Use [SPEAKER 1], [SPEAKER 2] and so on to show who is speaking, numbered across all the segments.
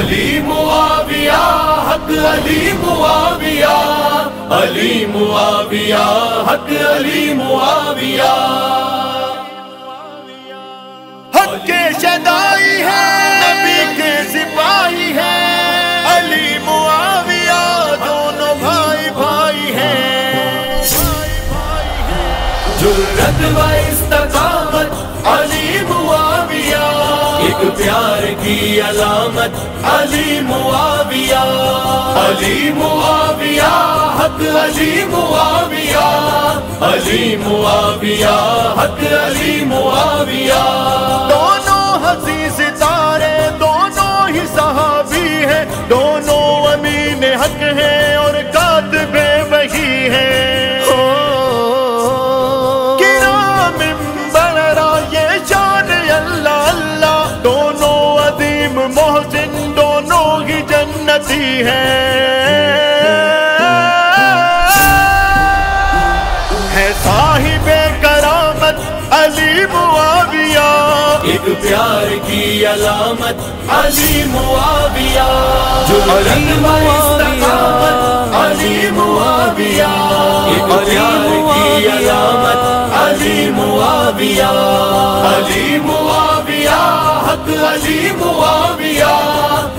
[SPEAKER 1] علی معاویہ حق علی معاویہ علی معاویہ حق علی معاویہ۔
[SPEAKER 2] حق کے شدائی ہے نبی کے سپاہی ہے۔ علی معاویہ دونوں بھائی بھائی ہیں۔
[SPEAKER 1] جرت و استقامت ایک پیار کی علامت علی معاویہ۔ علی معاویہ، حق علی معاویہ۔ علی معاویہ، حق علی معاویہ۔
[SPEAKER 2] دونوں ہنسی محسن دونوں ہی جنتی ہیں۔ ہے صاحب کرامت علی معاویہ
[SPEAKER 1] ایک پیار کی علامت علی معاویہ
[SPEAKER 3] علی معاویہ
[SPEAKER 1] علی معاویہ ایک پیار کی علامت علی معاویہ علی معاویہ حق علی معاویہ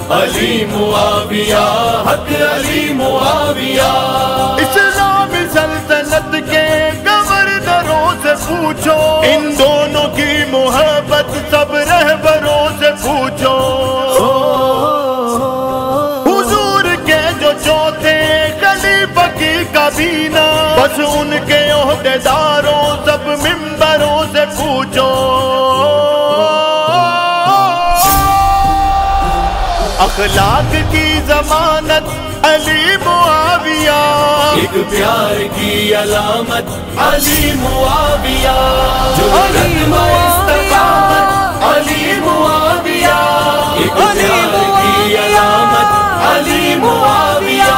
[SPEAKER 1] علی معاویہ حق علی معاویہ
[SPEAKER 2] اسلام سلطنت کے گورنروں سے پوچھو۔ ان دونوں کی محبت سب رہبروں سے پوچھو۔ حضور کے جو چوتھے خلیفہ کی کابینہ بس ان کے عہدے اخلاق کی ضمانت علی معاویہ۔
[SPEAKER 1] ایک پیار کی علامت علی معاویہ۔ جو
[SPEAKER 3] علی
[SPEAKER 1] استقامت علی معاویہ۔ ایک
[SPEAKER 3] علی
[SPEAKER 1] پیار کی علامت علی معاویہ۔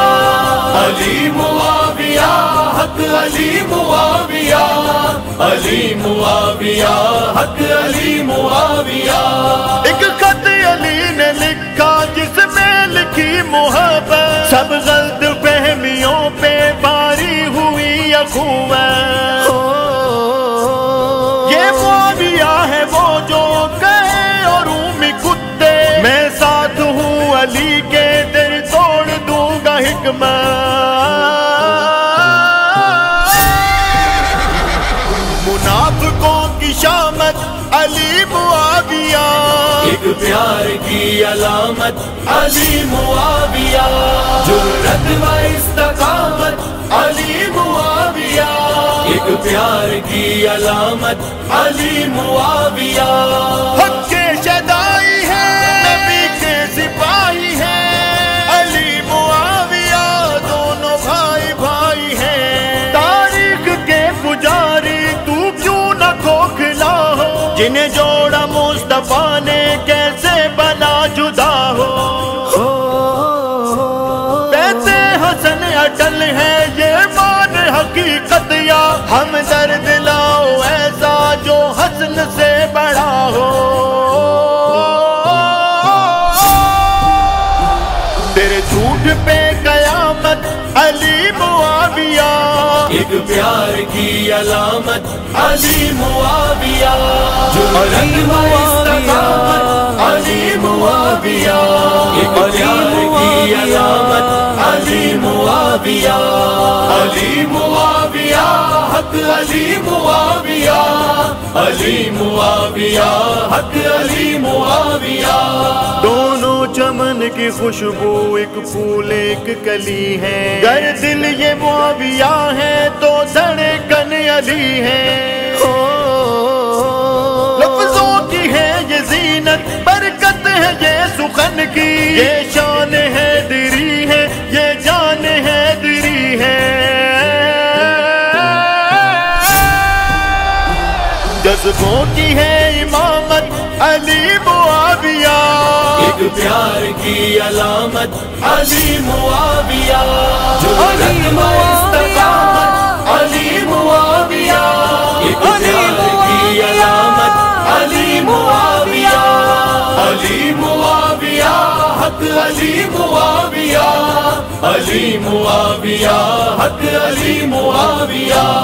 [SPEAKER 1] علی معاویہ حق علی معاویہ۔ علی معاویہ حق علی معاویہ۔
[SPEAKER 2] سب غلط فہمیوں پہ باری ہوئی یقوم یہ معاویہ ہے وہ جو گئے اور اومی کتے۔ میں ساتھ ہوں علی کے دل توڑ دوں گا حکمت۔
[SPEAKER 1] ایک پیار کی علامت، علی معاویہ۔ جرت و استقامت، علی معاویہ۔ ایک پیار کی علامت، علی معاویہ۔
[SPEAKER 2] حق کے شدائی ہے، نبی کے سپاہی ہے۔ علی معاویہ دونوں بھائی بھائی ہیں۔ تاریخ کے پجاری، تو کیوں نہ کھوکھلا ہو؟ جنہیں جوڑا مصطفیٰ نے کیسے بنا جدا ہو؟ بیتے حسن اٹل ہے یہ مان حقیقت یا ہم درد لاؤ ایسا جو حسن سے بڑا ہو؟ تیرے جھوٹ پہ قیامت علی معاویہ۔
[SPEAKER 1] ایک پیار کی علامت علی معاویہ۔ جرت و معاویہ علی معاویہ، حق علی معاویہ علی معاویہ، حق علی معاویہ۔
[SPEAKER 2] دونوں چمن کی خوشبو، ایک پھول، ایک کلی ہے۔ گر دل یہ معاویہ ہے، تو دھڑکن علی ہے۔ لفظوں کی ہے یہ زینت، برکت ہے یہ سخن کی۔ یہ جذبوں کی ہے امامت علی معاویہ۔
[SPEAKER 1] ایک پیار کی علامت علی معاویہ۔
[SPEAKER 3] علی
[SPEAKER 1] جرت و استقامت علی معاویہ۔ ایک
[SPEAKER 3] علی
[SPEAKER 1] پیار کی
[SPEAKER 3] معاویہ۔
[SPEAKER 1] علامت علی معاویہ۔ علی معاویہ حق
[SPEAKER 2] علی معاویہ۔ علی معاویہ حق علی معاویہ۔